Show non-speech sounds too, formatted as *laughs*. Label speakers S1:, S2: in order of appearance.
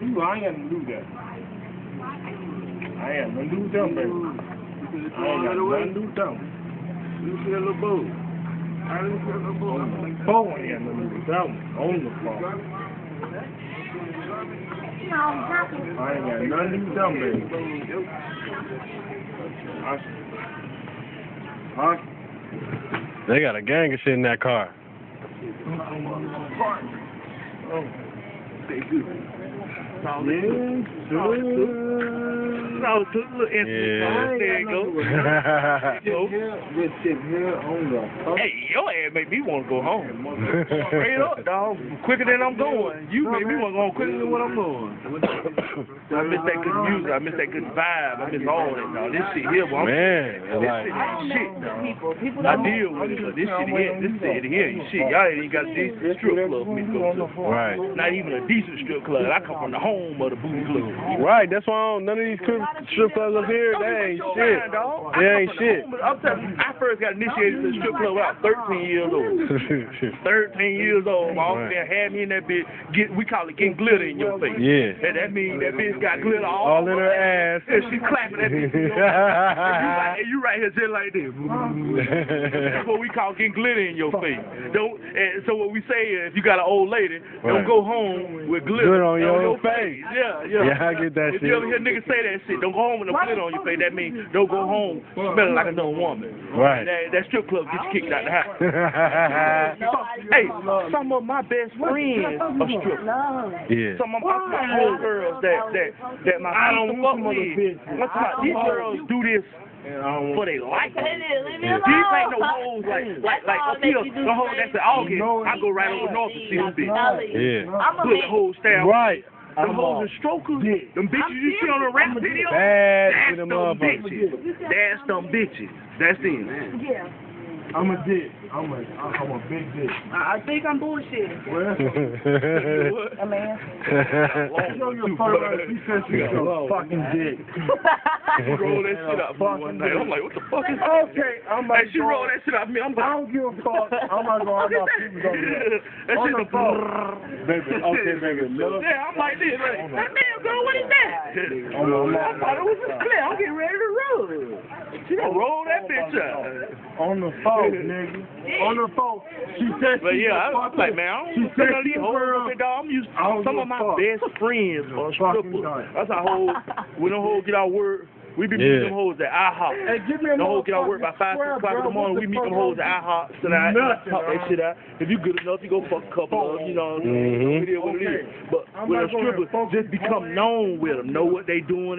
S1: You, I ain't got to do that. I ain't got nothing to do with baby. I ain't got nothing to do with.
S2: You see that little boat? I didn't see that little boat.
S1: On I ain't got nothing to do with them. On the phone. I ain't got nothing to do with baby. Huh?
S3: They got a gang of shit in that car.
S1: Oh.
S2: They good.
S1: Yeah, sure.
S2: No, it's a little instant.
S3: Yeah.
S2: There you go. Go.
S1: Just here on the
S2: Hey, your ass make me want to go home. Straight up, dog. Quicker than I'm going. You make me want to go home quicker than what I'm going. I miss that good music. I miss that good vibe. I miss all that, dog. This shit here, boy.
S3: Man,
S2: This
S3: like,
S2: shit dog.
S4: People, people
S2: I
S4: don't
S2: deal with it, but this shit here, this shit here, you shit. Y'all ain't got a decent strip club for me to go to.
S3: right,
S2: Not even a decent strip club. I come from the home of the booty club.
S3: right. That's why I don't, none of these strip clubs up here, they ain't shit. They ain't shit.
S2: I'm telling you, first got initiated to the strip club when I was 13 years old. *laughs* 13 years old. My uncle
S3: Right.
S2: had me in that bitch. Get, we call it getting glitter in your face.
S3: Yeah.
S2: And that means that bitch got glitter all,
S3: All in her ass.
S2: And she clapping that bitch. *laughs* in and you, right, and you right here just like this. *laughs* That's what we call getting glitter in your face. Don't. And so what we say is, if you got an old lady, don't go home with glitter,
S3: Glitter on your
S2: face. Yeah, yeah.
S3: Yeah, I get that
S2: if
S3: shit.
S2: you ever hear niggas say that shit, don't go home with no glitter on your face. That means don't go home smelling like another woman.
S3: Right.
S2: That, that strip club gets kicked out the house. *laughs* Hey, some of my best friends are strippers.
S3: yeah.
S2: Some of my, my homegirls that that that my
S1: I don't want
S2: fuck
S1: some other
S2: with.
S1: bitch.
S2: I'm about these girls do this
S1: And I don't
S2: for
S1: want
S2: their life.
S4: Leave me
S3: Yeah.
S4: alone.
S2: These ain't no hoes like like like
S4: all
S2: Akita,
S4: that you do
S2: the hoe that's in August.
S1: know
S2: I go right over north to see them bitches.
S3: Yeah.
S4: I'm a
S2: Look,
S4: bitch.
S2: whole staff.
S3: Right.
S2: Them hoes are strokers. Them bitches you see on the rap video.
S3: Bad
S2: That's
S3: to
S2: them bitches. That's them bitches. That's them.
S4: Yeah.
S1: I'm a dick. I'm a, I'm a big dick.
S4: I I think I'm bullshitting.
S1: Well, *laughs*
S4: I mean, *laughs*
S1: you know your phone, she said she's a fucking dick.
S2: She rolled that shit up for me one night. I'm like, what the fuck is that?
S1: Okay, I'm about
S2: Hey, she rolled that shit up me. I'm
S1: I don't give a fuck. I'm not going to have people over there. *laughs*
S2: that
S1: On
S2: shit
S1: the
S2: the.
S1: Baby, okay, baby.
S2: Yeah, I'm like this. Like, that damn girl, what is that?
S1: On the-
S2: I thought it was a split. I'm getting ready to roll. She done roll that bitch up.
S1: on the phone, nigga. *laughs* On the phone. She said
S2: But
S1: she's
S2: yeah,
S1: a
S2: I, I'm
S1: fucking-
S2: like, man, I don't
S1: She
S2: none of these
S1: she's a
S2: hoes
S1: girl.
S2: up there, dog. I'm used
S1: I
S2: some of my
S1: fuck.
S2: best friends are strippers.
S1: done.
S2: That's how hoes, when them hoes get our word, we be
S3: Yeah.
S2: meeting them hoes at IHOP.
S1: Hey, give me a
S2: The hoes get our work by 5, 6
S1: motherfucking
S2: o'clock in the morning. We meet them
S1: the
S2: hoes at IHOP tonight.
S1: Nothing,
S2: Talk that shit out. If you good enough, you go fuck a couple of them, you know.
S3: Mhm.
S2: It is what it is. But
S1: I'm
S2: when a
S1: not gonna
S2: stripper just become known with them, know what they doing.